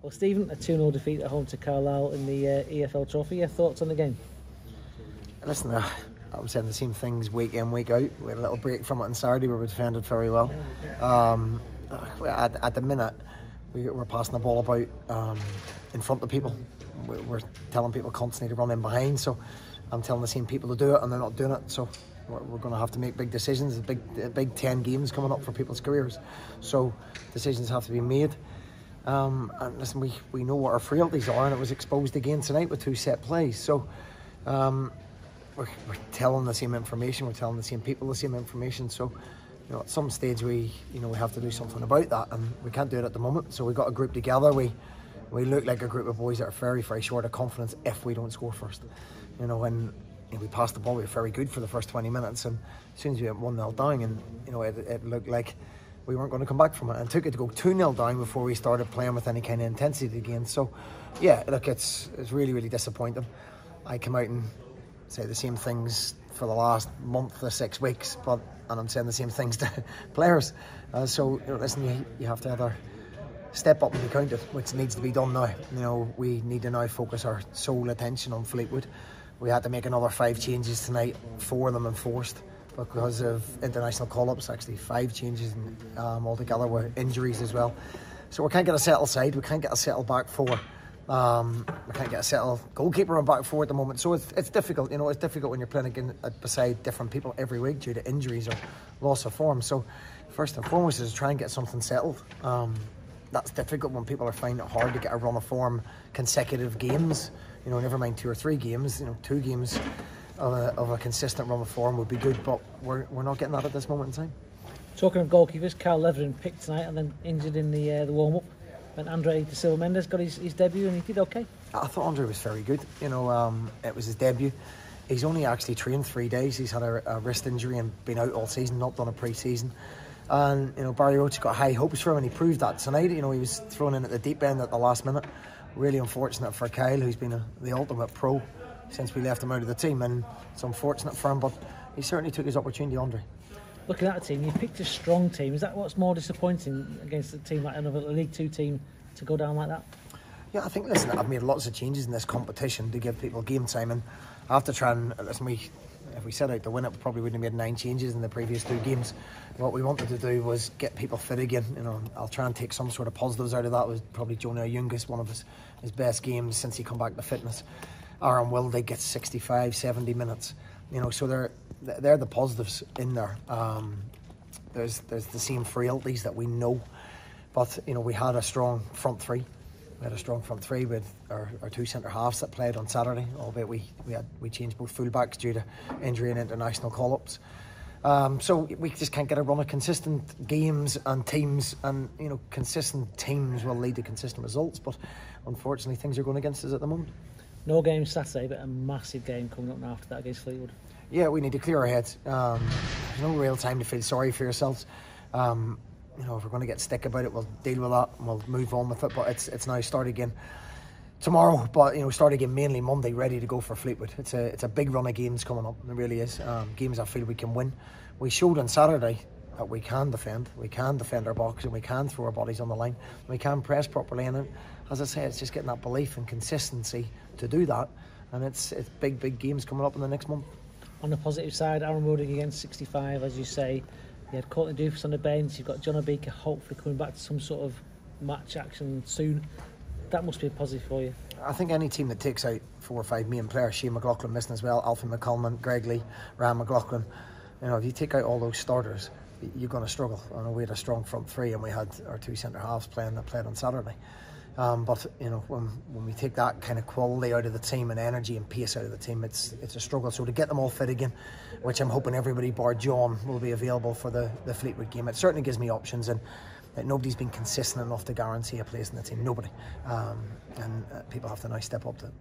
Well, Stephen, a 2 0 defeat at home to Carlisle in the uh, EFL Trophy. Your thoughts on the game? Listen, uh, I'm saying the same things week in, week out. We had a little break from it on Saturday where we defended very well. Um, at, at, the minute, we, are passing the ball about um, in front of people. We're telling people constantly to run in behind. So I'm telling the same people to do it, and they're not doing it. So we're, going to have to make big decisions. Big, big 10 games coming up for people's careers. So decisions have to be made. Um, and listen, we, we know what our frailties are, and it was exposed again tonight with two set plays. So um, we're, we're, telling the same information, we're telling the same people the same information. So you know, at some stage we you know we have to do something about that, and we can't do it at the moment. So we got a group together. We we look like a group of boys that are very very short of confidence if we don't score first. You know, and we passed the ball, we were very good for the first 20 minutes, and as soon as we went 1 0 down, and you know, it, it looked like we weren't going to come back from it. And took it to go 2 0 down before we started playing with any kind of intensity again. So, yeah, look, it's, it's really, really disappointing. I come out and say the same things for the last month or six weeks, but and I'm saying the same things to players. Uh, so, you know, listen, you, you have to either step up and be counted, which needs to be done now. You know, we need to now focus our sole attention on Fleetwood. We had to make another five changes tonight, four of them enforced because of international call-ups. Actually, five changes um, altogether with injuries as well. So we can't get a settled side. We can't get a settled back four. Um, we can't get a settled goalkeeper on back four at the moment. So it's, it's difficult. You know, it's difficult when you're playing again uh, beside different people every week due to injuries or loss of form. So first and foremost is to try and get something settled. Um, that's difficult when people are finding it hard to get a run of form consecutive games. You know, never mind two or three games. You know, two games of a, of a consistent run of form would be good, but we're, we're not getting that at this moment in time. Talking of goalkeepers, Kyle Letheren picked tonight and then injured in the uh, the warm up. And Andre De Silva Mendes got his, his debut and he did okay. I thought Andre was very good. You know, um, it was his debut. He's only actually trained three days. He's had a, a wrist injury and been out all season, not done a pre-season. And you know, Barry Roche got high hopes for him, and he proved that tonight. You know, he was thrown in at the deep end at the last minute. Really unfortunate for Kyle, who's been a, the ultimate pro since we left him out of the team, and it's unfortunate for him, but he certainly took his opportunity, Andre. Looking at the team, you picked a strong team. Is that what's more disappointing against a team like another League Two team to go down like that? Yeah, I think, listen, I've made lots of changes in this competition to give people game time, and I have to try and, listen, we, if we set out to win it, we probably wouldn't have made nine changes in the previous two games. What we wanted to do was get people fit again. You know, I'll try and take some sort of positives out of that. It was probably Jonah Ayunga, one of his, his best games since he come back to fitness. Aaron Wildig gets 65, 70 minutes. You know, so they're they're the positives in there. Um, there's there's the same frailties that we know, but you know we had a strong front three. We had a strong front three with our, our two centre halves that played on Saturday. Albeit we we had we changed both fullbacks due to injury and international call ups. Um, so we just can't get a run of consistent games and teams, and you know consistent teams will lead to consistent results. But unfortunately, things are going against us at the moment. No game Saturday, but a massive game coming up now after that against Fleetwood. Yeah, we need to clear our heads. Um, there's no real time to feel sorry for yourselves. Um, you know, if we're going to get stick about it, we'll deal with that and we'll move on with it. But it's it's now start again tomorrow. But you know, start again mainly Monday, ready to go for Fleetwood. It's a it's a big run of games coming up. It really is. Um, games I feel we can win. We showed on Saturday that we can defend. We can defend our box and we can throw our bodies on the line. We can press properly. And as I say, it's just getting that belief and consistency to do that. And it's it's big, big games coming up in the next month. On the positive side, Aaron Wildig against 65, as you say. You had Courtney Duffus on the bench. You've got John Obika hopefully coming back to some sort of match action soon. That must be a positive for you. I think any team that takes out four or five main players, Shane McLoughlin missing as well, Alfie McCalmont, Greg Leigh, Ryan McLaughlin, you know, if you take out all those starters, you're going to struggle. I know we had a strong front three, and we had our two centre halves playing that played on Saturday. Um, but you know, when when we take that kind of quality out of the team and energy and pace out of the team, it's it's a struggle. So to get them all fit again, which I'm hoping everybody bar John will be available for the, the Fleetwood game, it certainly gives me options and. Nobody's been consistent enough to guarantee a place in the team. Nobody, um, and uh, people have to now step up to it.